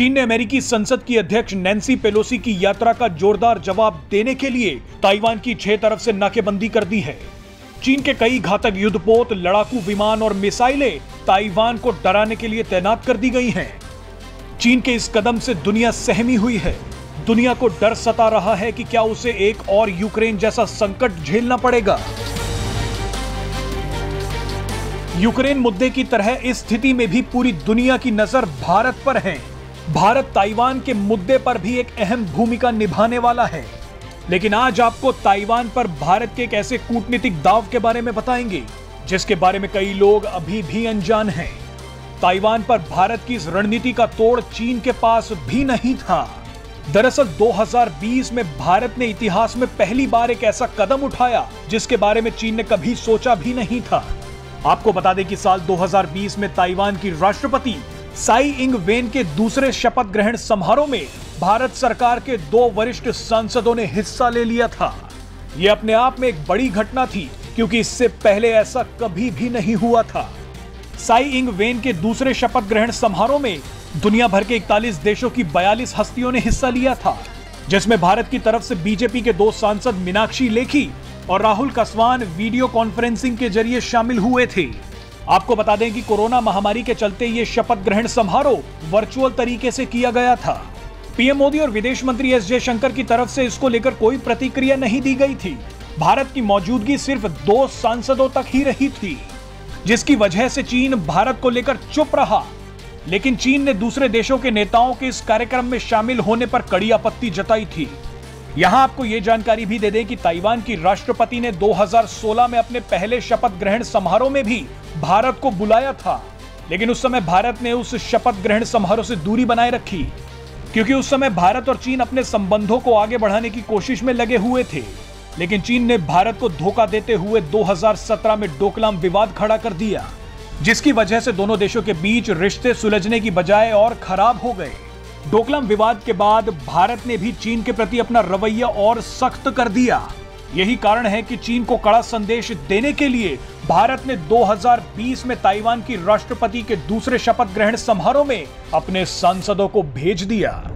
चीन ने अमेरिकी संसद की अध्यक्ष नैन्सी पेलोसी की यात्रा का जोरदार जवाब देने के लिए ताइवान की छह तरफ़ से नाकेबंदी कर दी है। चीन के कई घातक युद्धपोत, लड़ाकू विमान और मिसाइलें ताइवान को डराने के लिए तैनात कर दी गई हैं। चीन के इस कदम से दुनिया सहमी हुई है। दुनिया को डर सता रहा है कि क्या उसे एक और यूक्रेन जैसा संकट झेलना पड़ेगा। यूक्रेन मुद्दे की तरह इस स्थिति में भी पूरी दुनिया की नज़र भारत पर है। भारत ताइवान के मुद्दे पर भी एक अहम भूमिका निभाने वाला है। लेकिन आज आपको ताइवान पर भारत के एक ऐसे कूटनीतिक दाव के बारे में बताएँगे, जिसके बारे में कई लोग अभी भी अनजान हैं। ताइवान पर भारत की इस रणनीति का तोड़ चीन के पास भी नहीं था। दरअसल 2020 में भारत ने इतिहास में पहली बार एक ऐसा कदम उठाया, जिसके बारे में चीन ने कभी सोचा भी नहीं था। आपको बता दें कि साल 2020 में ताइवान की राष्ट्रपति साई इंग वेन के दूसरे शपथ ग्रहण समारोह में भारत सरकार के दो वरिष्ठ सांसदों ने हिस्सा ले लिया था। यह अपने आप में एक बड़ी घटना थी, क्योंकि इससे पहले ऐसा कभी भी नहीं हुआ था। साई इंग वेन के दूसरे शपथ ग्रहण समारोह में दुनिया भर के 41 देशों की 42 हस्तियों ने हिस्सा लिया था, जिसमें भारत की तरफ़ से बीजेपी के दो सांसद मीनाक्षी लेखी और राहुल कसवान वीडियो कॉन्फ्रेंसिंग के ज़रिए शामिल हुए थे। आपको बता दें कि कोरोना महामारी के चलते ये शपथ ग्रहण समारोह वर्चुअल तरीके से किया गया था। पीएम मोदी और विदेश मंत्री एस जयशंकर की तरफ़ से इसको लेकर कोई प्रतिक्रिया नहीं दी गई थी। भारत की मौजूदगी सिर्फ़ दो सांसदों तक ही रही थी, जिसकी वजह से चीन भारत को लेकर चुप रहा। लेकिन चीन ने दूसरे देशों के नेताओं के इस कार्यक्रम में शामिल होने पर कड़ी आपत्ति जताई थी। यहाँ आपको यह जानकारी भी दे दें कि ताइवान की राष्ट्रपति ने 2016 में अपने पहले शपथ ग्रहण समारोह में भी भारत को बुलाया था। लेकिन उस समय भारत ने उस शपथ ग्रहण समारोह से दूरी बनाए रखी, क्योंकि उस समय भारत और चीन अपने संबंधों को आगे बढ़ाने की कोशिश में लगे हुए थे। लेकिन चीन ने भारत को धोखा देते हुए 2017 में डोकलाम विवाद खड़ा कर दिया, जिसकी वजह से दोनों देशों के बीच रिश्ते सुलझने की बजाय और खराब हो गए। डोकलाम विवाद के बाद भारत ने भी चीन के प्रति अपना रवैया और सख्त कर दिया। यही कारण है कि चीन को कड़ा संदेश देने के लिए भारत ने 2020 में ताइवान की राष्ट्रपति के दूसरे शपथ ग्रहण समारोह में अपने सांसदों को भेज दिया।